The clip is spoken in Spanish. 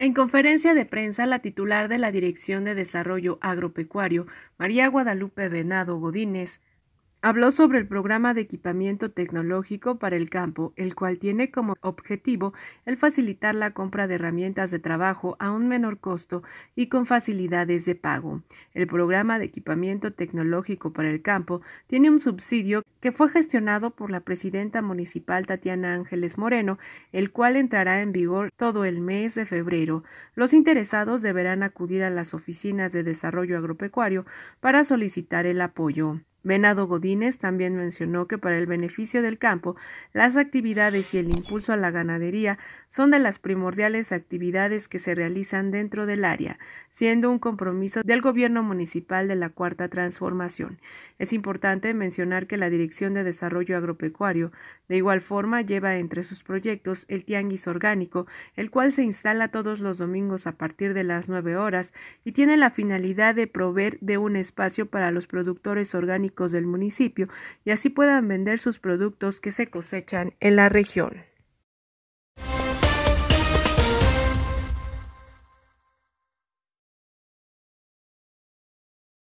En conferencia de prensa, la titular de la Dirección de Desarrollo Agropecuario, María Guadalupe Venado Godínez, Habló sobre el programa de equipamiento tecnológico para el campo, el cual tiene como objetivo el facilitar la compra de herramientas de trabajo a un menor costo y con facilidades de pago. El programa de equipamiento tecnológico para el campo tiene un subsidio que fue gestionado por la presidenta municipal Tatiana Ángeles Moreno, el cual entrará en vigor todo el mes de febrero. Los interesados deberán acudir a las oficinas de desarrollo agropecuario para solicitar el apoyo. Venado Godínez también mencionó que para el beneficio del campo, las actividades y el impulso a la ganadería son de las primordiales actividades que se realizan dentro del área, siendo un compromiso del gobierno municipal de la Cuarta Transformación. Es importante mencionar que la Dirección de Desarrollo Agropecuario de igual forma lleva entre sus proyectos el Tianguis Orgánico, el cual se instala todos los domingos a partir de las 9 horas y tiene la finalidad de proveer de un espacio para los productores orgánicos del municipio y así puedan vender sus productos que se cosechan en la región.